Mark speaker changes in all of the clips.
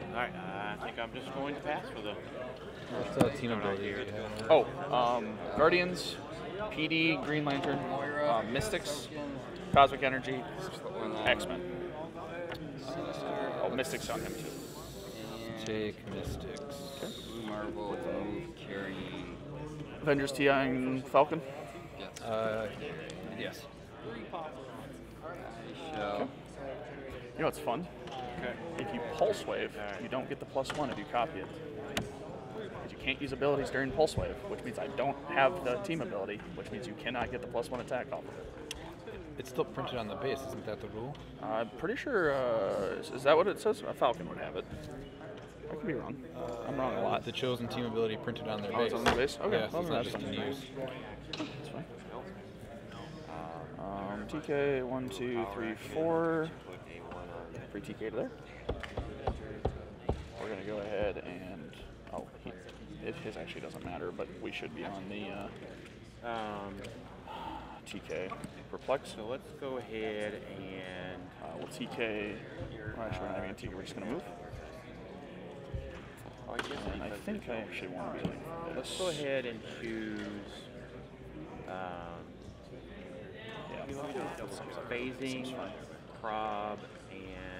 Speaker 1: Alright, I think I'm just going to pass for the.
Speaker 2: What's uh, team ability you have?
Speaker 3: Oh, um, Guardians, PD, Green Lantern, uh, Mystics, Cosmic Energy, X Men. Oh, Mystics on him too.
Speaker 2: Take Mystics.
Speaker 4: Blue Marvel, move, carrying.
Speaker 3: Avengers TI and Falcon.
Speaker 4: Yes.
Speaker 2: Uh, yes.
Speaker 4: I shall.
Speaker 3: You know what's fun? If you pulse wave, you don't get the plus one if you copy it. 'Cause you can't use abilities during pulse wave, which means I don't have the team ability, which means you cannot get the plus one attack off of it.
Speaker 2: It's still printed on the base, isn't that the rule?
Speaker 3: I'm pretty sure. Uh, is, that what it says? A Falcon would have it. I could be wrong. I'm wrong a lot.
Speaker 2: The chosen team ability printed on their
Speaker 3: Oh,
Speaker 2: base.
Speaker 3: it's on their base? Okay,
Speaker 2: Yeah,
Speaker 3: well,
Speaker 2: not
Speaker 3: that's
Speaker 2: just in
Speaker 3: fine.
Speaker 2: use.
Speaker 3: That's fine. Um, TK one two three four. Free TK to there. We're gonna go ahead and oh, he, it, his actually doesn't matter, but we should be on the uh,
Speaker 1: Um,
Speaker 3: TK perplex.
Speaker 1: so let's go ahead and.
Speaker 3: Uh, we'll TK. Well, actually, we're not even TK. We're just gonna move.
Speaker 1: Oh, I
Speaker 3: And I think I actually want to be like
Speaker 1: Let's go ahead and choose. Um,
Speaker 3: Yeah.
Speaker 1: phasing, prob, and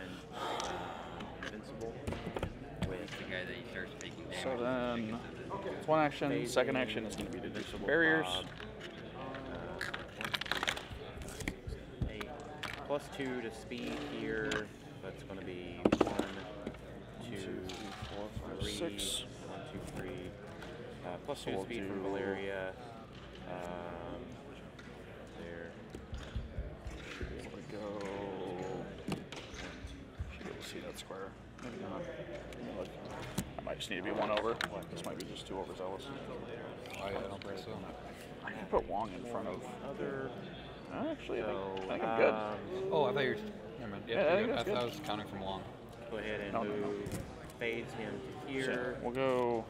Speaker 1: invincible. With
Speaker 4: The guy that he starts taking damage.
Speaker 3: So then, it's one action. Second action is going to be to do some barriers.
Speaker 1: uh, plus two to speed here. That's going to be one, two, four, three,
Speaker 3: six.
Speaker 1: one, two, three. Uh, plus two speed from Valeria. Um, there.
Speaker 3: Should be able to go. Should be able to see that square. Maybe not. Look. I might just need to be one over. This might be just too overzealous.
Speaker 2: I, I don't think so.
Speaker 3: I can put Wong in front of.
Speaker 1: Other.
Speaker 3: Actually, I think, I think I'm good.
Speaker 1: um,
Speaker 2: Oh, I thought you were. Never mind.
Speaker 3: Yeah,
Speaker 2: Yeah,
Speaker 3: I think
Speaker 2: good. I
Speaker 3: that's
Speaker 2: thought I was counting from long.
Speaker 1: go ahead and
Speaker 3: No, no, no.
Speaker 1: move. Phase him to
Speaker 3: So
Speaker 1: here.
Speaker 3: we'll go.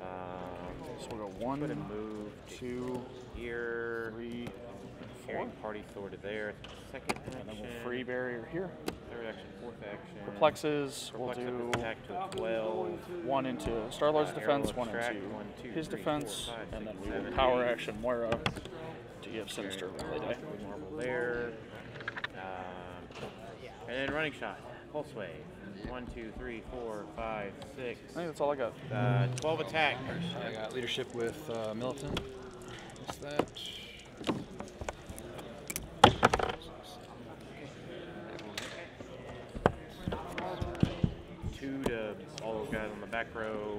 Speaker 1: Um,
Speaker 3: So we'll go
Speaker 1: Go
Speaker 3: one,
Speaker 1: and move
Speaker 3: two,
Speaker 1: here.
Speaker 3: three,
Speaker 1: Carrying
Speaker 3: four,
Speaker 1: party sword to there. Second action.
Speaker 3: and then we'll free barrier here.
Speaker 1: Third action. Fourth action.
Speaker 3: Perplexes. We'll do
Speaker 1: attack to 12.
Speaker 3: one into Star Lord's
Speaker 1: Uh,
Speaker 3: defense, one
Speaker 1: extract,
Speaker 3: into
Speaker 1: one, two,
Speaker 3: his
Speaker 1: three,
Speaker 3: defense,
Speaker 1: four, five,
Speaker 3: and then
Speaker 1: six,
Speaker 3: we will
Speaker 1: seven,
Speaker 3: power
Speaker 1: eight.
Speaker 3: action Moira to give Sinister a die.
Speaker 1: Blue Marvel there. Um, and then running shot. Pulse wave. One, two, three, four, five, six.
Speaker 3: I think that's all I got.
Speaker 1: Uh, 12 attack.
Speaker 2: I got leadership with uh, Militant. What's that?
Speaker 1: Two to all those guys on the back row.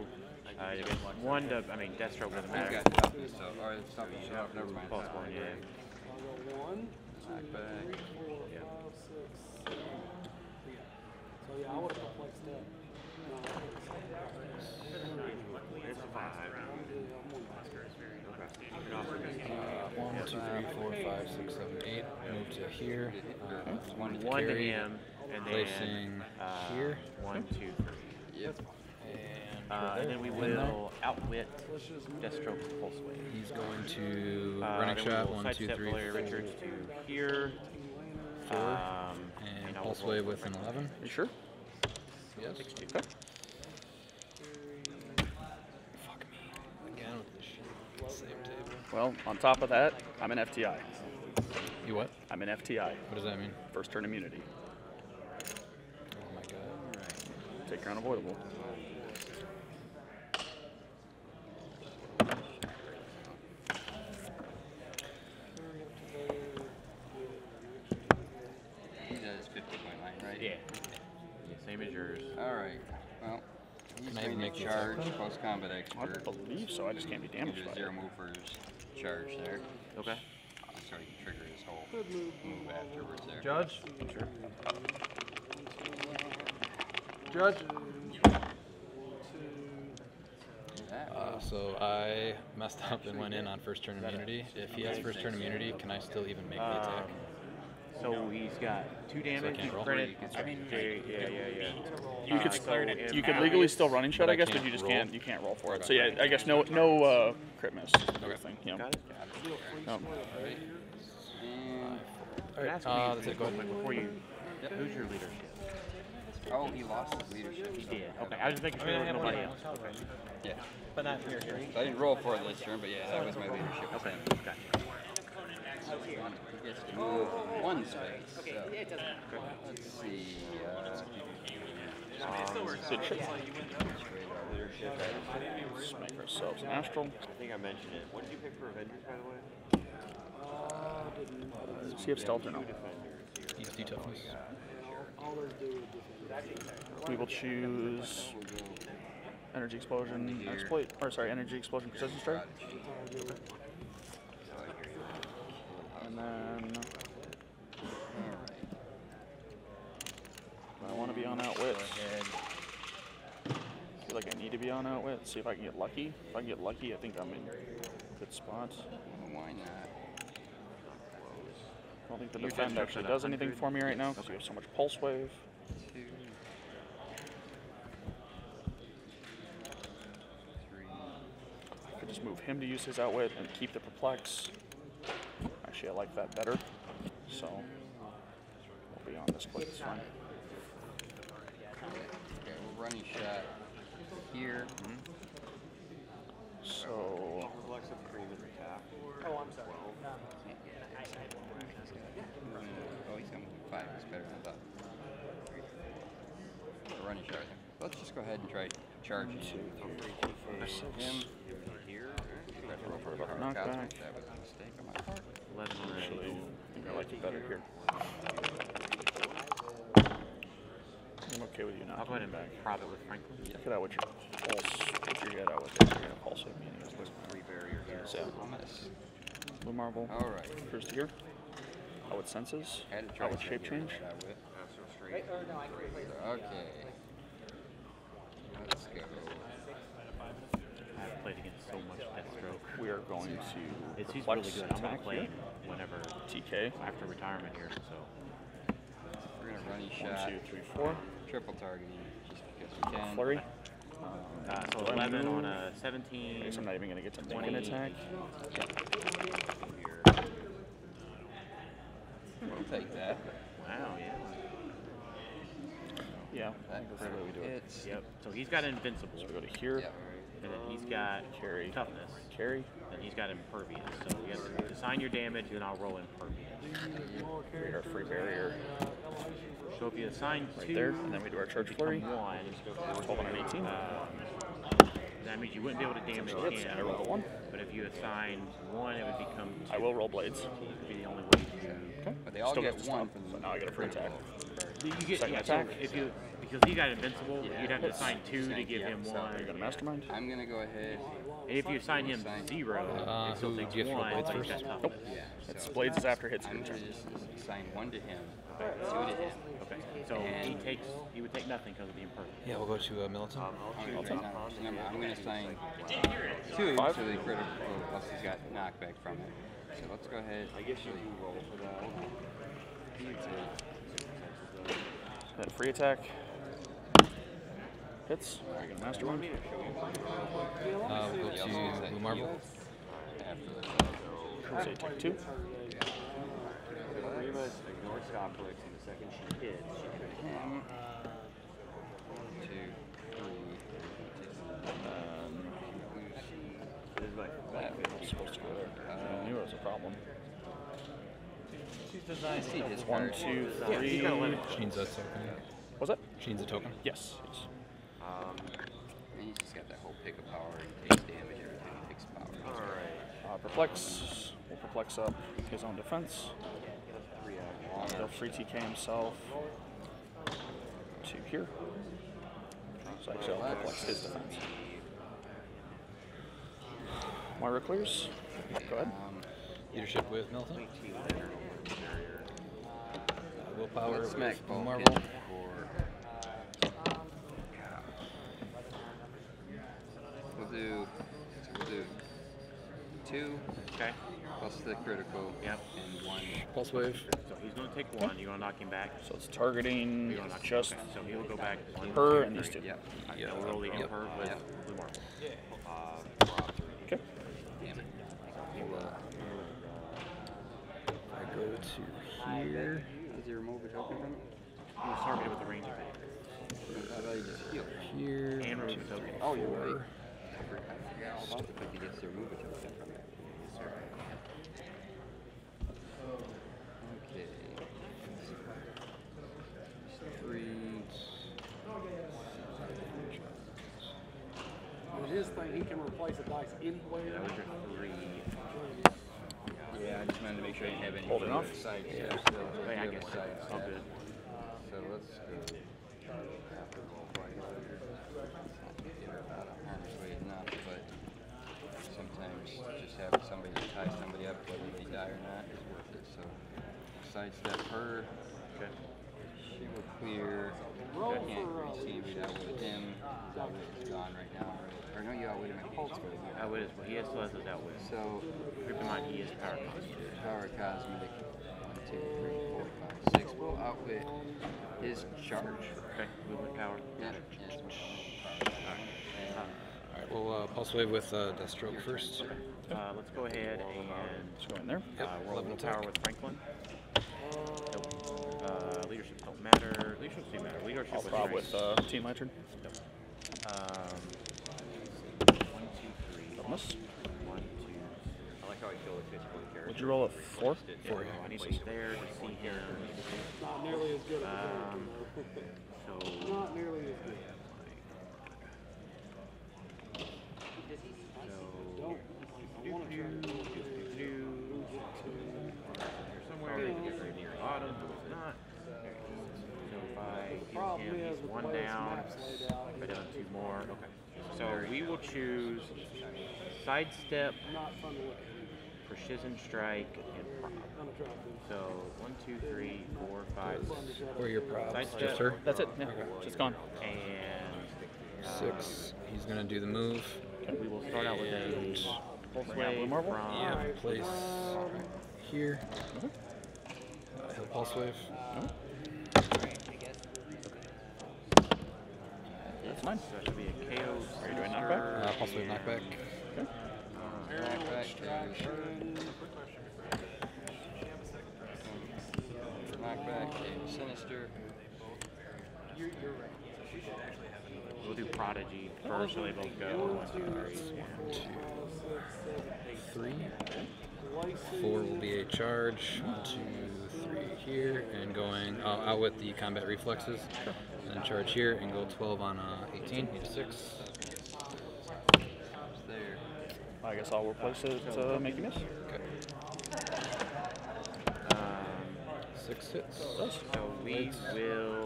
Speaker 1: Uh, you get one to, I mean, Deathstroke doesn't
Speaker 4: He's
Speaker 1: matter.
Speaker 4: got stop and stuff. Or stop and shove. Never mind.
Speaker 1: Pulse one, yeah.
Speaker 4: Back, back.
Speaker 1: yeah.
Speaker 5: So yeah, I would have perplexed that.
Speaker 1: Five.
Speaker 2: Uh, one, two, three, four, five, six, seven, eight. Move to here. Uh, one to
Speaker 1: One to him, and then
Speaker 2: Placing
Speaker 1: uh,
Speaker 2: here.
Speaker 1: One, two, three.
Speaker 4: Yep.
Speaker 2: And,
Speaker 1: Uh, and then we
Speaker 2: in there.
Speaker 1: will outwit Deathstroke with Pulse Wave.
Speaker 2: He's going to
Speaker 1: Uh,
Speaker 2: running shot.
Speaker 1: will
Speaker 2: One, two, three,
Speaker 1: Valeria
Speaker 2: four.
Speaker 1: Richards to here.
Speaker 2: Four.
Speaker 1: Um,
Speaker 2: And
Speaker 1: I will
Speaker 2: pulse wave with an 11.
Speaker 3: You sure?
Speaker 2: Yes.
Speaker 3: Okay.
Speaker 2: Fuck me. Again with this shit. Same table.
Speaker 3: Well, on top of that, I'm an FTI.
Speaker 2: You what?
Speaker 3: I'm an FTI.
Speaker 2: What does that mean?
Speaker 3: First turn immunity.
Speaker 2: Oh my god.
Speaker 3: Take your unavoidable.
Speaker 4: He does 50.9, right?
Speaker 1: Yeah. yeah. Same as yours.
Speaker 4: All right. Well, he's
Speaker 2: Can I
Speaker 4: going
Speaker 2: even
Speaker 4: to
Speaker 2: make the
Speaker 4: charge
Speaker 2: attack
Speaker 4: post combat
Speaker 3: I
Speaker 4: expert.
Speaker 3: believe so. I just can't be
Speaker 4: He
Speaker 3: damaged
Speaker 4: did
Speaker 3: by
Speaker 4: a zero
Speaker 3: it.
Speaker 4: move for his charge there.
Speaker 1: Okay.
Speaker 4: So he can trigger his whole move afterwards there.
Speaker 6: Judge?
Speaker 3: Sure.
Speaker 6: Judge?
Speaker 4: That
Speaker 2: Uh, so I messed up and went in on first turn immunity. If he has first turn immunity, can I still even make the attack?
Speaker 1: So he's got two damage,
Speaker 2: can't
Speaker 1: two
Speaker 2: roll?
Speaker 1: credit.
Speaker 4: You can
Speaker 1: I mean, yeah, yeah, yeah, yeah.
Speaker 3: You
Speaker 1: Uh,
Speaker 3: could
Speaker 1: so in
Speaker 3: you could legally still running shot,
Speaker 2: But
Speaker 3: I
Speaker 2: I
Speaker 3: guess, but you just
Speaker 2: roll.
Speaker 3: can't you can't roll for it. So yeah, I guess no no uh, crit miss. Everything. You know.
Speaker 1: Got it.
Speaker 3: No.
Speaker 4: And
Speaker 1: Can I
Speaker 2: Alright,
Speaker 1: ask
Speaker 2: uh, that's it. Go
Speaker 1: real
Speaker 2: ahead.
Speaker 1: before you. Who's your leadership?
Speaker 4: Oh, he lost his leadership.
Speaker 1: He did. Okay, I was just making sure there was nobody else. Okay.
Speaker 4: Yeah.
Speaker 2: But not here. here.
Speaker 4: So I didn't roll for it this turn, but yeah, that was my leadership.
Speaker 1: Okay, gotcha.
Speaker 4: He gets to move one space. So, let's see. Uh, trade leadership.
Speaker 3: Make ourselves astral.
Speaker 1: I think I mentioned it. What did you pick for Avengers, by the way?
Speaker 3: Have stealth or no?
Speaker 2: He's toughness.
Speaker 3: We will choose energy explosion, exploit, or sorry, energy explosion precision strike, and then I want to be on outwit. I feel like I need to be on outwit. See if I can get lucky. If I can get lucky, I think I'm in good spot.
Speaker 4: Why not?
Speaker 3: I don't think the
Speaker 1: Your
Speaker 3: defend
Speaker 1: defense
Speaker 3: actually does anything for me right now because we have so much pulse wave.
Speaker 4: Two. Three.
Speaker 3: I could just move him to use his outwit and keep the perplex. Actually, I like that better. So we'll be on this quick. It's fine.
Speaker 4: Okay, we're running shot here. Mm-hmm.
Speaker 3: So
Speaker 5: Oh, I'm sorry.
Speaker 4: Mm, oh, he's coming five. It's better than I thought. We're running shot. Let's just go ahead and try charging him.
Speaker 1: Here.
Speaker 3: roll for about a
Speaker 4: Cosmic,
Speaker 3: knockback.
Speaker 4: That was a mistake on my part.
Speaker 1: Eleven.
Speaker 3: Actually, I think I like it better here. I'm okay with you not.
Speaker 1: I'll go ahead and
Speaker 3: back.
Speaker 1: prop it with Franklin.
Speaker 3: Check it out with your pulse. Put your head out with it. You're gonna pulse with me. anyways.
Speaker 1: Three barrier here.
Speaker 3: So Blue Marvel.
Speaker 4: All right.
Speaker 3: First here. Outwit senses.
Speaker 4: Had to try
Speaker 3: Outwit
Speaker 4: to
Speaker 3: shape change.
Speaker 4: rid of that with.
Speaker 1: So.
Speaker 4: Okay. Let's go.
Speaker 1: I've played against so much Deathstroke.
Speaker 3: We are going to
Speaker 1: It's, he's really good. I'm gonna
Speaker 3: attack
Speaker 1: play him whenever
Speaker 3: TK.
Speaker 1: after retirement here. So
Speaker 4: We're gonna running
Speaker 3: One,
Speaker 4: shot.
Speaker 3: two, three, four.
Speaker 4: Triple targeting just because we can.
Speaker 3: Flurry.
Speaker 1: uh, so
Speaker 3: Do I
Speaker 1: 11 on a 17.
Speaker 3: I guess I'm not even gonna get to
Speaker 1: 20.
Speaker 3: an attack.
Speaker 1: Here.
Speaker 4: We'll take that.
Speaker 1: Wow. Yeah.
Speaker 3: Yeah, I that's the way we do it.
Speaker 1: Yep. So he's got invincible,
Speaker 3: So we go to here,
Speaker 4: Yep.
Speaker 1: And then he's got
Speaker 3: Carry.
Speaker 1: toughness,
Speaker 3: Cherry.
Speaker 1: and he's got impervious. So you have to assign your damage, and I'll roll impervious.
Speaker 3: Create our free barrier
Speaker 1: So if you assign
Speaker 3: right
Speaker 1: two,
Speaker 3: there, and then we do our charge
Speaker 1: become
Speaker 3: flurry.
Speaker 1: one.
Speaker 3: 12 on an 18.
Speaker 1: Uh, that means you wouldn't be able to damage
Speaker 3: So hits,
Speaker 1: him.
Speaker 3: and I roll the one.
Speaker 1: But if you assign one, it would become two.
Speaker 3: I will roll blades.
Speaker 1: It would be the only way to.
Speaker 3: Okay.
Speaker 4: But they all
Speaker 3: Still
Speaker 4: get one
Speaker 3: stop,
Speaker 4: from
Speaker 3: so now I get a free attack.
Speaker 1: You get
Speaker 3: Second
Speaker 1: yeah,
Speaker 3: attack.
Speaker 1: So if you because he got invincible,
Speaker 4: Yeah.
Speaker 1: you'd have to
Speaker 3: Hits.
Speaker 1: assign two to give
Speaker 4: you.
Speaker 1: him
Speaker 4: So
Speaker 1: one.
Speaker 3: Are you gonna mastermind?
Speaker 4: I'm gonna go ahead.
Speaker 1: And if you assign him
Speaker 4: Assign-
Speaker 1: zero,
Speaker 2: Uh,
Speaker 1: it still
Speaker 2: who
Speaker 1: takes
Speaker 2: do you have to roll
Speaker 1: one.
Speaker 2: blades first?
Speaker 1: got
Speaker 3: Nope.
Speaker 1: toughness.
Speaker 4: Yeah.
Speaker 3: It's
Speaker 4: so
Speaker 3: blades is after hits
Speaker 4: I'm gonna
Speaker 3: turn.
Speaker 4: just assign one to him, two to him.
Speaker 1: Okay, so he takes he would take nothing because of the impervious.
Speaker 2: Yeah, we'll go to uh, Militant.
Speaker 4: I'm gonna, I'm, I'm gonna assign two
Speaker 3: Five.
Speaker 4: to the critical plus he's got knockback from it. So let's go ahead. I guess you roll for that.
Speaker 3: Then free attack. Hits. Are you gonna mastermind?
Speaker 2: Uh, we'll go to Blue Marvel.
Speaker 3: So you take two.
Speaker 1: Rima ignores stop clicks, and the second she hits, she can
Speaker 4: Him. Two, three.
Speaker 3: Um,
Speaker 1: This is my
Speaker 3: that was supposed to go there. I knew it was a problem.
Speaker 4: I see his
Speaker 3: One,
Speaker 4: card.
Speaker 3: two,
Speaker 1: Yeah, he's got
Speaker 3: three.
Speaker 1: 11.
Speaker 2: She needs a token.
Speaker 3: Was it?
Speaker 2: She needs a token.
Speaker 3: Yes. yes.
Speaker 1: Um,
Speaker 4: And he's just got that whole pick of power. He takes damage every time he picks power.
Speaker 1: all right.
Speaker 3: Uh, perplex. We'll perplex up his own defense.
Speaker 1: Three out.
Speaker 3: He'll free TK himself to here. So actually, I'll perplex his defense. Moira clears. Go ahead.
Speaker 4: Um,
Speaker 2: Leadership with Milton. Uh, willpower
Speaker 4: let's
Speaker 2: with
Speaker 4: smack
Speaker 2: Blue
Speaker 4: Vulcan
Speaker 2: Marble.
Speaker 4: for. We'll do. So we'll do two
Speaker 1: Okay.
Speaker 4: plus the critical.
Speaker 1: Yep.
Speaker 4: And one.
Speaker 2: Pulse wave.
Speaker 1: So he's gonna take one. You're gonna knock him back?
Speaker 3: So it's targeting
Speaker 1: You're gonna knock him
Speaker 3: just
Speaker 1: okay. So he'll go back. One,
Speaker 3: her
Speaker 1: two,
Speaker 3: and these
Speaker 1: three.
Speaker 3: two.
Speaker 4: Yep.
Speaker 1: Alright, He'll roll the
Speaker 4: Yep.
Speaker 1: imperv with
Speaker 4: Yep.
Speaker 1: Blue Marvel. Uh,
Speaker 3: Okay.
Speaker 4: Damn it.
Speaker 1: he will.
Speaker 2: I go to here.
Speaker 4: Does he remove a token from it?
Speaker 1: He was targeted with the range attack.
Speaker 4: How about you just heal?
Speaker 2: Here.
Speaker 1: And remove a token.
Speaker 4: Oh, you're right.
Speaker 2: four.
Speaker 4: I forgot I forgot all about the fact he gets to remove a token from it. Okay. Three.
Speaker 5: With his thing, he can replace a dice anywhere.
Speaker 1: That was your three.
Speaker 4: Yeah, I just wanted to make sure I didn't have any
Speaker 3: Hold it off.
Speaker 4: side steps still.
Speaker 1: Wait, I
Speaker 4: You have
Speaker 1: guess
Speaker 4: a side
Speaker 1: all
Speaker 4: step.
Speaker 1: good.
Speaker 4: So let's go. Get her out of harm's way enough, but sometimes just having somebody tie somebody up, whether they die or not, is worth it. So sidestep her.
Speaker 1: Okay.
Speaker 4: She will clear.
Speaker 5: Roll
Speaker 4: I can't
Speaker 5: uh,
Speaker 4: receive it. Outwit him. Outwit is gone right now. Right? Or no, you outwit him at pulse wave.
Speaker 1: Outwit is he has still has his outwit.
Speaker 4: So
Speaker 1: Keep in mind he is power cosmic.
Speaker 4: power cosmetic. One, two, three, four, five, six will outwit his charge.
Speaker 1: Okay, movement power.
Speaker 4: Yeah, yes.
Speaker 2: All right, we'll uh, pulse wave with uh, Deathstroke first.
Speaker 1: Uh, let's go ahead and
Speaker 3: Let's go in there.
Speaker 2: Yep,
Speaker 1: uh, roll
Speaker 2: 11
Speaker 1: willpower
Speaker 2: attack.
Speaker 1: with Franklin. Nope. Uh, leadership don't matter. Leadership do matter. Leadership
Speaker 3: I'll
Speaker 1: was
Speaker 3: prob
Speaker 1: strength.
Speaker 3: with uh, Team Lantern.
Speaker 1: Um, one, two, three.
Speaker 3: Bonus.
Speaker 1: One, two.
Speaker 4: I like how I kill a physical character.
Speaker 3: Would you roll a four?
Speaker 2: Four,
Speaker 1: So I need to be there to see him.
Speaker 5: Not nearly as good as
Speaker 1: Um,
Speaker 5: the
Speaker 1: so
Speaker 5: character. Not nearly as good. Don't. I want to try to do it.
Speaker 1: do somewhere near the bottom, but it's not. So if I hit
Speaker 5: Problem
Speaker 1: him,
Speaker 5: is
Speaker 1: he's one
Speaker 5: way this
Speaker 1: down.
Speaker 5: map's laid out,
Speaker 1: If I done two more, okay. So we will choose sidestep,
Speaker 5: Not fun to look at.
Speaker 1: precision strike, and prop.
Speaker 5: Unattractive.
Speaker 1: So one, two, three, four, five,
Speaker 5: Fun to try to
Speaker 2: Or your props.
Speaker 1: Sidestep.
Speaker 2: Just her.
Speaker 3: That's it. Yeah, she's gone.
Speaker 1: and
Speaker 2: Six. He's gonna do the move.
Speaker 1: And we will start out with a
Speaker 2: And-
Speaker 1: pulse
Speaker 3: Bring out Blue
Speaker 1: wave
Speaker 3: Marble?
Speaker 1: from
Speaker 2: Yeah, place here. Uh, he'll pulse wave.
Speaker 3: That's mine.
Speaker 1: So that should be a KO.
Speaker 3: Are you doing knockback?
Speaker 2: Uh, pulse wave knockback.
Speaker 4: Knockback to knockback, a sinister.
Speaker 1: We'll do Prodigy first, so they both go. One, two, three.
Speaker 2: Three. Four will be a charge. One, two, three here, and going uh, out with the combat reflexes. And then charge here and go 12 on uh, 18. Need six.
Speaker 4: There.
Speaker 3: I guess I'll replace it to make you miss.
Speaker 2: Okay.
Speaker 1: Um,
Speaker 2: Six hits.
Speaker 1: so we will.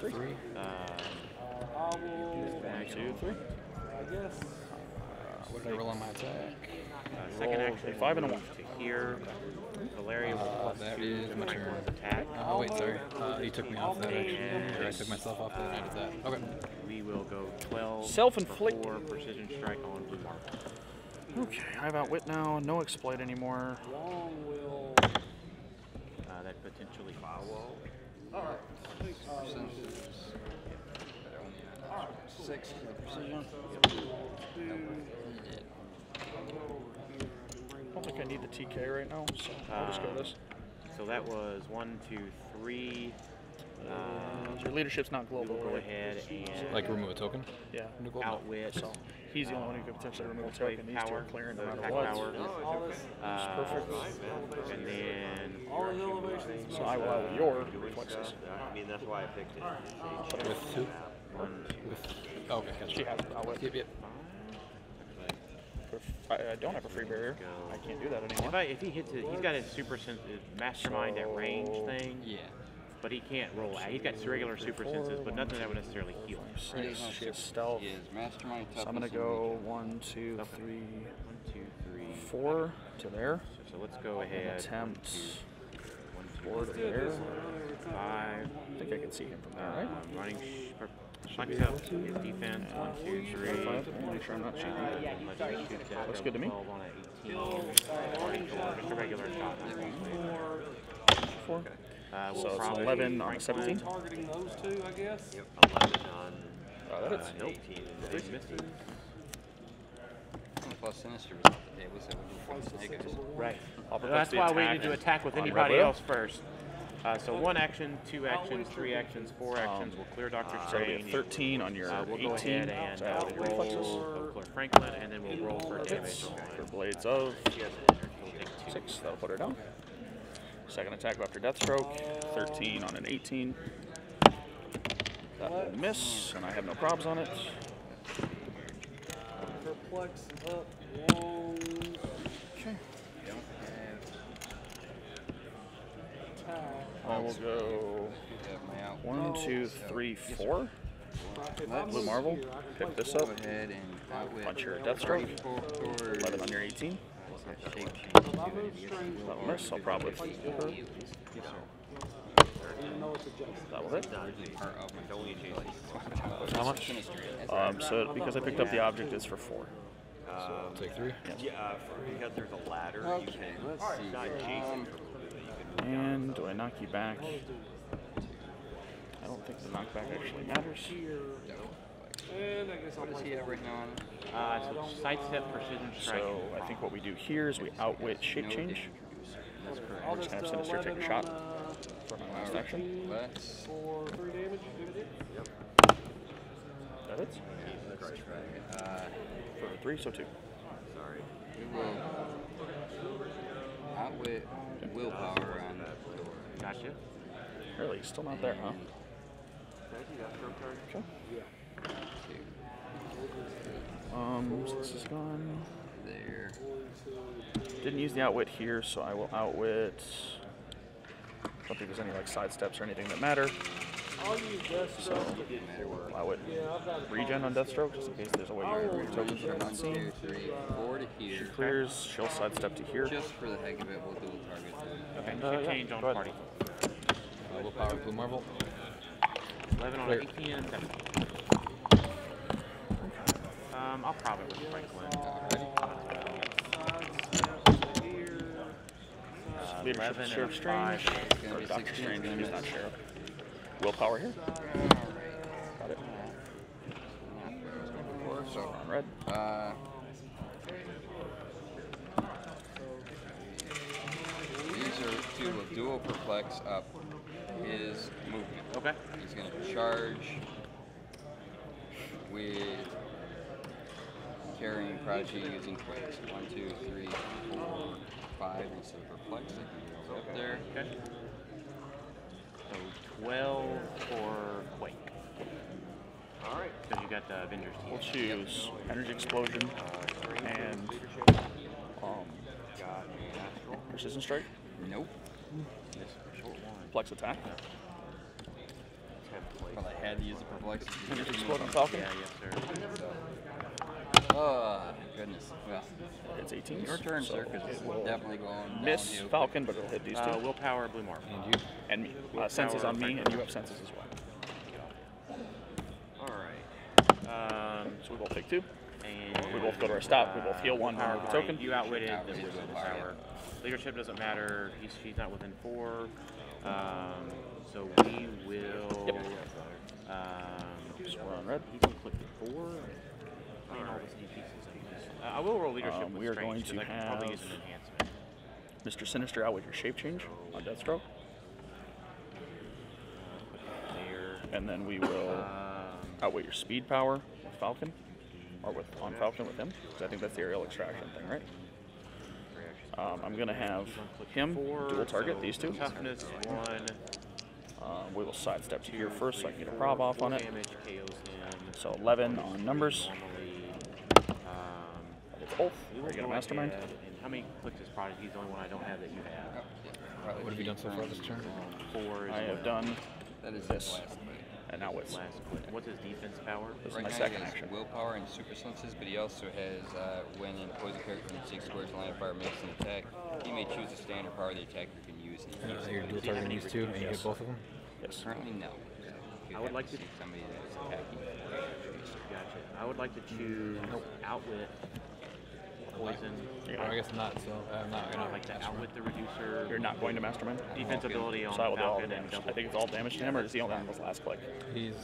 Speaker 2: Three.
Speaker 1: Um,
Speaker 5: I will,
Speaker 3: One, two, three.
Speaker 5: I guess,
Speaker 2: What did I roll on my attack?
Speaker 1: uh, second
Speaker 3: Roll
Speaker 1: action.
Speaker 3: a five and a one.
Speaker 1: To here, Valeria will
Speaker 2: Uh,
Speaker 1: plus
Speaker 2: that
Speaker 1: two
Speaker 2: is my turn.
Speaker 1: attack.
Speaker 2: Oh wait, sorry. Uh, you took me off that actually.
Speaker 1: And-
Speaker 2: Or I took myself off that. I did that. Okay.
Speaker 1: We will go 12
Speaker 3: Self-inflicted.
Speaker 1: for four precision strike on Blue Marvel.
Speaker 3: Okay, I have outwit now. No exploit anymore.
Speaker 5: Long will,
Speaker 1: Uh, that potentially follow.
Speaker 4: Percentages. Six for precision.
Speaker 3: I don't think I need the TK right now, so I'll just go this.
Speaker 1: So that was one, two, three. Um,
Speaker 3: Your leadership's not global,
Speaker 1: go ahead and
Speaker 2: Like remove a token.
Speaker 3: Yeah.
Speaker 1: Outwit.
Speaker 3: So he's the only one who could potentially remove a
Speaker 1: Pulse
Speaker 3: token. These two
Speaker 1: power,
Speaker 3: are clearing no
Speaker 1: so
Speaker 3: matter
Speaker 1: attack
Speaker 3: what.
Speaker 1: power.
Speaker 5: all this,
Speaker 1: Uh,
Speaker 3: perfect.
Speaker 1: And then
Speaker 5: all his elevations.
Speaker 3: So I will outwit your reflexes.
Speaker 6: I mean, that's why I picked it.
Speaker 2: With two.
Speaker 1: one,
Speaker 2: With. Okay, gotcha.
Speaker 3: She has outwit.
Speaker 2: Yep, yep.
Speaker 3: I, I don't have a free barrier. I can't do that
Speaker 1: if,
Speaker 3: anymore.
Speaker 1: I, if he hits it, he's got his super sensitive mastermind at range thing,
Speaker 4: Yeah.
Speaker 1: But he can't roll out. He's got regular super senses, but nothing that would necessarily heal him.
Speaker 3: Six, she has stealth.
Speaker 4: He is mastermind
Speaker 3: So I'm gonna
Speaker 4: toughness, and
Speaker 3: go
Speaker 4: weakness.
Speaker 3: one, two, three,
Speaker 1: One, two, three.
Speaker 3: four to there.
Speaker 1: So, so let's go ahead.
Speaker 3: Attempt
Speaker 1: One,
Speaker 3: four
Speaker 1: two,
Speaker 3: to there.
Speaker 1: five.
Speaker 3: I think I can see him from there,
Speaker 1: Um, running sh- or flex up his defense. One, two, three.
Speaker 3: Five. Let me Make sure I'm not cheating.
Speaker 1: Let's shoot that.
Speaker 3: Looks good to me.
Speaker 1: 12 on a 18. Already four, just a regular shot.
Speaker 3: Four.
Speaker 1: Uh, we'll
Speaker 3: So it's
Speaker 1: probably
Speaker 3: 11 on a
Speaker 1: Franklin.
Speaker 3: 17.
Speaker 5: Targeting those two, I guess.
Speaker 6: 11 on
Speaker 3: Oh, that
Speaker 1: Uh,
Speaker 3: is.
Speaker 1: nope. Six misses.
Speaker 4: Plus sinister was off the table, so we can
Speaker 5: Place
Speaker 4: from
Speaker 5: the
Speaker 4: snake
Speaker 5: six
Speaker 4: eyes.
Speaker 5: over one.
Speaker 1: Right.
Speaker 3: I'll
Speaker 1: That's why we need to attack with anybody else first. Uh, so one action, two actions, three actions, four actions. We'll clear Doctor
Speaker 3: So it'll
Speaker 1: Strange.
Speaker 3: a 13 on your
Speaker 1: Uh, we'll
Speaker 3: 18.
Speaker 1: go ahead and uh, roll
Speaker 3: reflexes.
Speaker 1: we'll clear Franklin, and then we'll roll for damage.
Speaker 3: For blades of
Speaker 1: She has an energy. We'll take two.
Speaker 3: six, that'll put her down. Second attack after Deathstroke, 13 on an 18. That will miss, and I have no probs on it.
Speaker 5: Perplex up one
Speaker 3: Okay.
Speaker 4: Don't have,
Speaker 5: attack.
Speaker 3: I will go
Speaker 4: have my out.
Speaker 3: one, two, three, four.
Speaker 5: If
Speaker 3: Blue
Speaker 5: I
Speaker 3: Marvel,
Speaker 5: here, I can
Speaker 3: pick this up.
Speaker 4: and outwit.
Speaker 3: Punch your Deathstroke. 11 on your 18.
Speaker 4: Shape
Speaker 5: I move strange,
Speaker 3: That'll probably flip her.
Speaker 5: even though it's adjusted.
Speaker 3: That will hit.
Speaker 4: Part of my
Speaker 6: Don't need to change these.
Speaker 2: How much?
Speaker 3: Um, so because I picked up the object, it's for four.
Speaker 2: So take three.
Speaker 6: Yeah, uh, for, because there's a ladder. you
Speaker 4: Okay,
Speaker 6: can,
Speaker 4: let's see.
Speaker 6: Not
Speaker 4: Um,
Speaker 6: for blue, but you can
Speaker 3: And do I knock you back? I don't think the knockback actually matters.
Speaker 5: Here. And I guess I'll
Speaker 4: What is
Speaker 5: play
Speaker 4: he at right?
Speaker 1: Uh, so sidestep, precision strike.
Speaker 3: So I think what we do here is we outwit shape
Speaker 4: No
Speaker 3: change.
Speaker 4: damage.
Speaker 1: That's correct.
Speaker 5: I'll
Speaker 3: We're just
Speaker 5: just
Speaker 3: gonna have Sinister take a shot
Speaker 5: uh,
Speaker 3: for my last action.
Speaker 4: Let's
Speaker 5: for three damage. Give it in.
Speaker 3: That hits.
Speaker 4: let's try it. Uh,
Speaker 3: For three, so two.
Speaker 6: sorry.
Speaker 4: we will outwit willpower on
Speaker 1: Gotcha.
Speaker 3: Really, still not there, huh? Okay.
Speaker 4: Two.
Speaker 3: Um, so this is gone.
Speaker 4: There.
Speaker 3: Didn't use the outwit here, so I will outwit. Don't think there's any like side steps or anything that matter.
Speaker 5: I'll use Deathstroke.
Speaker 4: Matter what.
Speaker 3: I'll outwit
Speaker 5: Yeah, I've got a
Speaker 3: regen on Deathstroke, just in case there's a way you can read tokens that I'm not seeing.
Speaker 4: two, three, four to here.
Speaker 3: She clears, she'll sidestep to here.
Speaker 4: Just for the heck of it, we'll dual target them.
Speaker 1: Okay,
Speaker 3: And, uh,
Speaker 1: shift
Speaker 3: yeah,
Speaker 1: change on
Speaker 3: go ahead.
Speaker 1: party.
Speaker 2: Uh, willpower, Blue Marvel.
Speaker 1: 11 on
Speaker 2: Clear.
Speaker 1: 18 and 7. Um, I'll prob it with Franklin.
Speaker 5: sidestep here.
Speaker 1: Uh,
Speaker 3: Leadership
Speaker 1: 11
Speaker 3: of
Speaker 1: and
Speaker 3: Sheriff
Speaker 1: a
Speaker 3: Strange.
Speaker 1: five.
Speaker 4: It's
Speaker 3: Or Doctor Strange, he's not Sheriff. Willpower here.
Speaker 4: Alright.
Speaker 3: Got it.
Speaker 4: Four, so,
Speaker 3: On red.
Speaker 4: uh. These are two will dual perplex up his movement.
Speaker 1: Okay.
Speaker 4: He's gonna charge with carrying prodigy using twigs. One, two, three, four, five instead of perplex. They can go up there.
Speaker 1: Okay. So 12 for Quake. Alright. Because you got the Avengers team.
Speaker 3: We'll
Speaker 1: team.
Speaker 3: choose Energy Explosion and um,
Speaker 6: Got an astral.
Speaker 3: Precision Strike.
Speaker 4: Nope.
Speaker 1: Short one.
Speaker 3: Flex attack.
Speaker 6: Template.
Speaker 4: Well, I had to use the perplex.
Speaker 3: Energy Explosion Falcon.
Speaker 1: Yeah, yes, sir.
Speaker 4: Oh, goodness. Well,
Speaker 3: It's 18.
Speaker 4: your turn,
Speaker 3: so
Speaker 4: sir, because
Speaker 3: it
Speaker 4: it's
Speaker 3: will
Speaker 4: definitely going
Speaker 3: miss
Speaker 4: downhill.
Speaker 3: Falcon, but it'll hit these two.
Speaker 1: Uh, willpower, Blue Marvel.
Speaker 2: And you.
Speaker 3: and me. Uh, senses on me, and you have senses as well.
Speaker 1: Alright. Um,
Speaker 3: So we both take two.
Speaker 1: and
Speaker 3: We both go to our stop. We both heal one,
Speaker 1: Power
Speaker 3: remove a token.
Speaker 1: You outwitted the
Speaker 4: willpower,
Speaker 1: power. Leadership doesn't matter. He's, she's not within four. Um, so we will.
Speaker 3: Yep.
Speaker 1: Um,
Speaker 3: So we're on red.
Speaker 1: he can click four. Playing all same pieces. I. Uh, I will roll leadership
Speaker 3: Um,
Speaker 1: with
Speaker 3: we are going to
Speaker 1: I can probably use
Speaker 3: have- Mr. Sinister out with your shape change on Deathstroke. And then we will
Speaker 1: Um,
Speaker 3: outwit your speed power with Falcon. Or with on Falcon with him. Because I think that's the aerial extraction thing, right? Um, I'm going to have him dual target these two. Um, we will sidestep to here first so I can get a prob off on it.
Speaker 1: Damage KOs him.
Speaker 3: So 11 on numbers.
Speaker 1: Normally. Um,
Speaker 3: It's both.
Speaker 1: we
Speaker 3: Are
Speaker 1: will
Speaker 3: you going to mastermind?
Speaker 1: and how many clicks is Prodigy? He's the only one I don't have that you have.
Speaker 4: Probably
Speaker 2: What have you done so far this turn?
Speaker 1: Four
Speaker 3: I have done
Speaker 4: That is
Speaker 3: this.
Speaker 4: his last play.
Speaker 3: an outwit.
Speaker 1: last click. What's his defense power?
Speaker 3: This is my
Speaker 4: now
Speaker 3: second
Speaker 4: he has
Speaker 3: action.
Speaker 4: willpower and super senses, but he also has uh, when an opposing character from six squares line of fire makes an attack, he may choose a standard power the attacker can use. And he
Speaker 2: Uh,
Speaker 4: uses
Speaker 2: you're
Speaker 4: it.
Speaker 2: dual targeting these two, and you
Speaker 3: Yes.
Speaker 2: hit both of them.
Speaker 3: Yes.
Speaker 4: Currently, no.
Speaker 1: I would like to-
Speaker 4: see somebody that's attacking.
Speaker 1: Gotcha. I would like to choose nope. outwit, poison.
Speaker 3: You're
Speaker 2: Or I guess not. So I'm not gonna
Speaker 1: like to outwit the reducer.
Speaker 3: You're not going to mastermind?
Speaker 1: defense ability on
Speaker 3: So I will do all the damage. I think it's all damage to him, or is he only on his last click?
Speaker 2: He's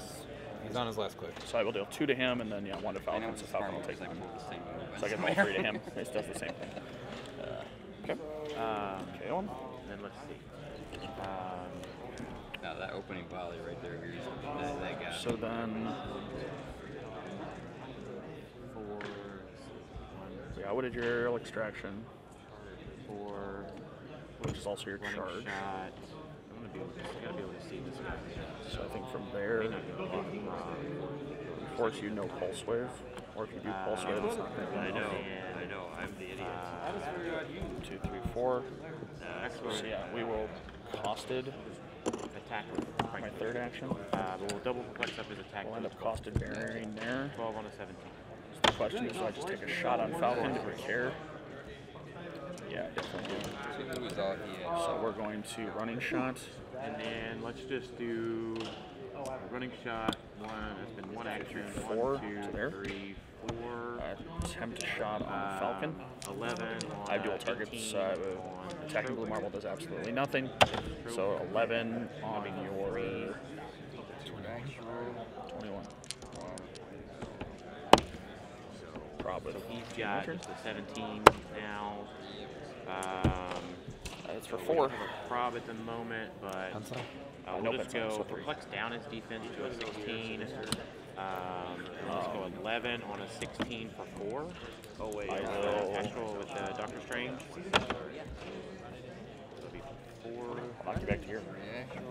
Speaker 2: he's on his last click.
Speaker 3: So I will deal two to him, and then yeah, one to
Speaker 4: I know
Speaker 3: Falcon. So
Speaker 4: a
Speaker 3: Falcon will take
Speaker 4: so
Speaker 3: one.
Speaker 4: the same.
Speaker 3: So I get all three to him. It does the same thing. Uh, okay.
Speaker 1: Um,
Speaker 3: KO him.
Speaker 1: then let's see. Um,
Speaker 4: Now that opening volley right there, you're that, that guy.
Speaker 3: So then,
Speaker 1: four,
Speaker 3: what did your aerial extraction,
Speaker 1: four,
Speaker 3: which is also your
Speaker 1: running
Speaker 3: charge.
Speaker 1: shot. I'm gonna be able to, gotta be able to see this guy.
Speaker 3: So I think from there,
Speaker 1: May not be able to get wrong.
Speaker 3: of course, you know pulse wave, or if you do pulse uh, wave, it's not going to
Speaker 6: I know. I know, I'm the idiot.
Speaker 3: Uh, two, three, four.
Speaker 1: Excellent.
Speaker 3: So yeah, we will costed
Speaker 1: Attack
Speaker 3: my third action.
Speaker 1: Uh, but we'll double perplex up his attack.
Speaker 3: We'll end up costed burying there.
Speaker 1: 12 on a 17.
Speaker 3: Question is, do I just take a shot on Falcon? Do we care? Yeah, definitely do.
Speaker 4: Two is all he had.
Speaker 3: So we're going to running shot.
Speaker 1: And then let's just do a running shot. One. That's been one action.
Speaker 3: Four
Speaker 1: One, two,
Speaker 3: to there.
Speaker 1: three, four.
Speaker 3: Attempt a shot on
Speaker 1: um,
Speaker 3: Falcon.
Speaker 1: 11.
Speaker 3: I have dual targets.
Speaker 1: 18
Speaker 3: Uh, attacking Blue Marvel does absolutely nothing. So 11 on your 21. Probably.
Speaker 1: So he's got
Speaker 3: turn?
Speaker 1: just a 17 now. Um,
Speaker 3: That's for four.
Speaker 1: don't have a prob at the moment, but
Speaker 2: Pencil.
Speaker 1: uh,
Speaker 3: Uh,
Speaker 1: we'll
Speaker 3: no
Speaker 1: just
Speaker 3: pencil,
Speaker 1: go
Speaker 3: so
Speaker 1: perplex down his defense to a 16. Um, and let's go 11 on a 16 for four.
Speaker 6: Oh wait,
Speaker 3: I
Speaker 6: uh,
Speaker 3: will-
Speaker 1: Actual with uh, Doctor Strange. It'll be four.
Speaker 3: I'll knock you back to here.
Speaker 4: Reaction.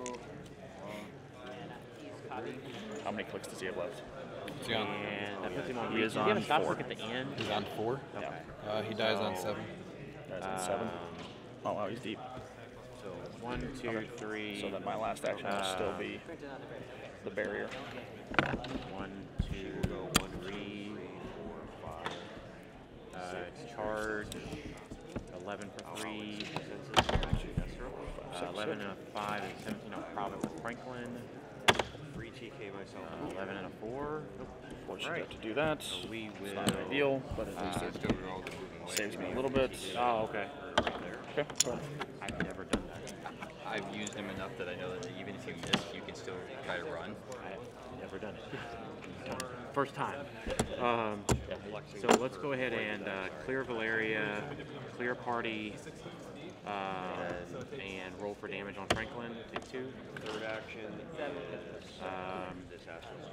Speaker 3: How many clicks does he have left?
Speaker 2: Is he on,
Speaker 1: And that puts him on.
Speaker 3: He is
Speaker 1: Does he have
Speaker 3: on
Speaker 1: a stop
Speaker 3: four.
Speaker 1: at the end?
Speaker 2: he's on four.
Speaker 1: Okay.
Speaker 2: Uh, he dies on
Speaker 1: So-
Speaker 2: seven.
Speaker 3: That's on seven.
Speaker 1: Um,
Speaker 3: Oh wow, he's deep.
Speaker 1: So one, two,
Speaker 3: Okay.
Speaker 1: three.
Speaker 3: So then my last action will still be the barrier.
Speaker 1: One, two, one read. Uh, it's charge. Eleven for three. Uh, Eleven and a five and seventeen on Providence with Franklin.
Speaker 6: Free TK myself.
Speaker 1: Uh, Eleven and a four. Nope.
Speaker 3: Force you
Speaker 1: Right.
Speaker 3: to do that.
Speaker 1: So we
Speaker 3: It's
Speaker 1: will.
Speaker 3: not ideal, but at least
Speaker 4: Uh,
Speaker 3: it
Speaker 4: still roll the moving away.
Speaker 3: saves me a little bit.
Speaker 1: Oh, okay.
Speaker 3: Okay.
Speaker 1: I've never done that.
Speaker 4: I've used him enough that I know that even if you miss, you can still try to run.
Speaker 1: I've never done it. First time. Um, so let's go ahead and uh, clear Valeria, clear party, um, and roll for damage on Franklin. Take two.
Speaker 6: Third action.
Speaker 1: Um,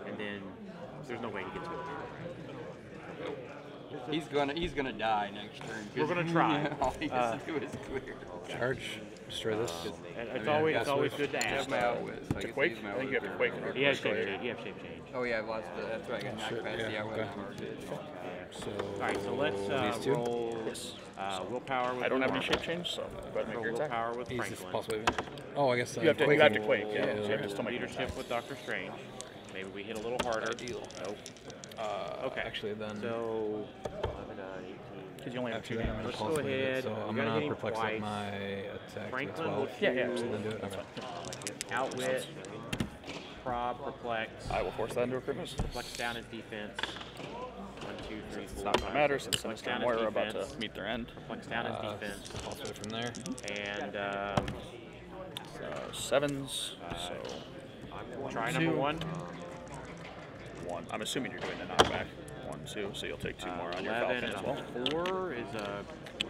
Speaker 1: and then there's no way to get to it.
Speaker 4: He's gonna he's gonna die next turn.
Speaker 1: We're gonna try.
Speaker 4: All he has
Speaker 1: Uh,
Speaker 4: to do is clear.
Speaker 2: Charge. Destroy this.
Speaker 1: And
Speaker 4: I
Speaker 1: it's
Speaker 4: mean,
Speaker 1: always
Speaker 4: I've
Speaker 1: it's
Speaker 4: got
Speaker 1: always good to
Speaker 4: Use
Speaker 1: ask.
Speaker 4: my outwits. I guess
Speaker 3: quake? I think you have to quake in order
Speaker 1: You have shape change. You have shape change.
Speaker 4: Oh yeah, I've lost the, that's right. I got knocked past the outwit.
Speaker 2: So.
Speaker 1: All right, so let's uh,
Speaker 2: these two.
Speaker 1: roll uh, willpower. With
Speaker 3: I don't have any shape change, so go ahead make your attack.
Speaker 1: willpower with
Speaker 2: He's just
Speaker 1: Franklin.
Speaker 2: pulse waving. Oh, I guess. Uh,
Speaker 3: You have to, you have to quake, yeah.
Speaker 2: Yeah,
Speaker 3: so you have to
Speaker 2: yeah.
Speaker 3: still make
Speaker 1: Leadership with Doctor Strange. Maybe we hit a little harder.
Speaker 2: Ideal.
Speaker 1: Nope.
Speaker 2: Uh,
Speaker 1: Okay.
Speaker 2: Actually, then.
Speaker 1: So 11, uh, 18.
Speaker 3: Because you only have two
Speaker 2: that, I'm gonna
Speaker 1: Let's go ahead.
Speaker 2: So
Speaker 1: We
Speaker 2: I'm gonna
Speaker 1: hit him
Speaker 2: perplex up
Speaker 1: twice.
Speaker 2: my attack
Speaker 1: Franklin
Speaker 2: to 12.
Speaker 3: Yeah, yeah,
Speaker 1: do
Speaker 2: So then do it. Okay.
Speaker 1: outwit, prob, perplex,
Speaker 3: I will force that into a crit miss.
Speaker 1: flex down his defense. One, two, three,
Speaker 3: It's not gonna matter since
Speaker 1: Flex
Speaker 3: Sinister and Moira are about to meet their end.
Speaker 1: Flex down his
Speaker 2: Uh,
Speaker 1: defense.
Speaker 2: Pulse wave from there.
Speaker 1: And um,
Speaker 3: So sevens. So
Speaker 1: try
Speaker 3: two.
Speaker 1: number one.
Speaker 3: One. I'm assuming you're doing the knockback. One, two. So you'll take two
Speaker 1: Uh,
Speaker 3: more on your
Speaker 1: 11
Speaker 3: Falcon as
Speaker 1: and
Speaker 3: well.
Speaker 1: a four is a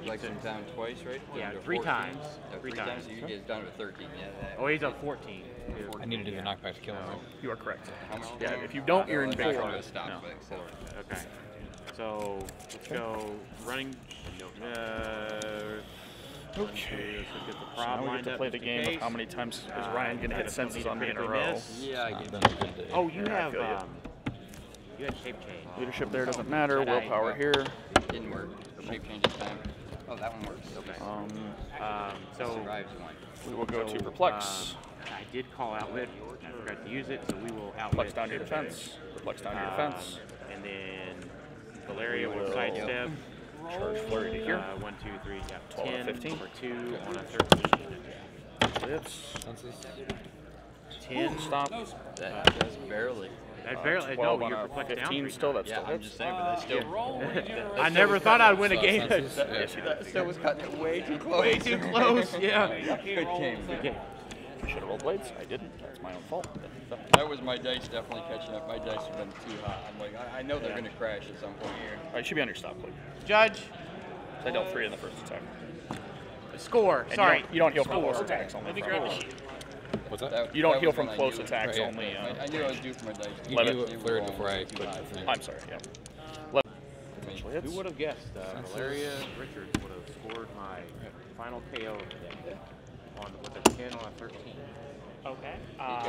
Speaker 4: Like some down twice, right?
Speaker 1: Yeah,
Speaker 4: Down
Speaker 1: three
Speaker 4: 14.
Speaker 1: times.
Speaker 4: Yeah,
Speaker 1: Three
Speaker 4: three
Speaker 1: times.
Speaker 4: times. So you get down to 13. Yeah.
Speaker 1: Oh he's up 14.
Speaker 2: I need to do the knockback to kill him.
Speaker 3: You are correct.
Speaker 4: How?
Speaker 3: Yeah, if you don't, you're in
Speaker 4: I'm
Speaker 3: big
Speaker 4: trying
Speaker 3: trouble.
Speaker 4: stop,
Speaker 3: No.
Speaker 1: Okay. So let's go running. Uh,
Speaker 3: Okay.
Speaker 1: Let's
Speaker 3: So now we get to play the game
Speaker 1: case.
Speaker 3: of how many times is
Speaker 1: Uh,
Speaker 3: Ryan going to
Speaker 1: I
Speaker 3: hit
Speaker 1: don't
Speaker 3: senses on me in a row.
Speaker 4: yeah, I get
Speaker 2: been a good day.
Speaker 1: Oh, you
Speaker 3: Yeah, I
Speaker 1: have
Speaker 3: feel ya.
Speaker 1: um, Good shape change.
Speaker 3: Leadership there doesn't matter. Willpower here.
Speaker 4: Didn't work. Shape change this time. Oh, that one works. Okay.
Speaker 3: Um,
Speaker 1: um, so
Speaker 3: we will go
Speaker 1: so,
Speaker 3: to perplex.
Speaker 1: Um, I did call outwit. I forgot to use it, so we will outwit.
Speaker 3: Perplex down your um, defense. Perplex down your defense.
Speaker 1: And then Valeria will, sidestep.
Speaker 3: Charge flurry to here.
Speaker 1: Uh, one, two, three, yeah,
Speaker 3: 12
Speaker 1: 10
Speaker 3: 15.
Speaker 1: for two on a 13.
Speaker 2: That's.
Speaker 1: 10 Ooh,
Speaker 3: stop?
Speaker 4: That, that's barely.
Speaker 1: That uh, barely.
Speaker 3: Uh,
Speaker 1: no, you're perplexed down.
Speaker 3: 15 still, that's
Speaker 4: yeah. I'm just saying, but that's still.
Speaker 1: I never thought I'd win a game.
Speaker 3: That,
Speaker 4: still was cutting way too close.
Speaker 1: Way too close, yeah.
Speaker 4: Good game.
Speaker 1: Good game.
Speaker 3: Should have rolled blades. I didn't. That's my own fault.
Speaker 4: That was my dice definitely catching up. My dice have been too hot. I'm like, I, I know they're yeah. going to crash at some point here.
Speaker 3: I should be on your stop plate.
Speaker 1: Judge.
Speaker 3: I dealt three in the first attack.
Speaker 1: Score.
Speaker 3: And
Speaker 1: Sorry.
Speaker 3: You don't, you don't heal score.
Speaker 1: for most
Speaker 3: attacks
Speaker 1: on the sheet.
Speaker 2: What's that?
Speaker 4: That-
Speaker 3: You don't
Speaker 4: that
Speaker 3: heal from close attacks
Speaker 2: Right, yeah.
Speaker 3: only. Uh,
Speaker 4: I, I knew I was due for my dice.
Speaker 2: You
Speaker 3: Let it-
Speaker 2: knew
Speaker 4: They
Speaker 2: it
Speaker 4: were
Speaker 2: flirted
Speaker 4: all
Speaker 2: before I
Speaker 4: too
Speaker 2: put
Speaker 4: high.
Speaker 2: the thing.
Speaker 3: I'm sorry. Yeah.
Speaker 4: I
Speaker 3: hits.
Speaker 1: Who would have guessed uh, Valeria Richards would have scored my final KO today on with a 10 on a 13?
Speaker 7: Okay. Uh,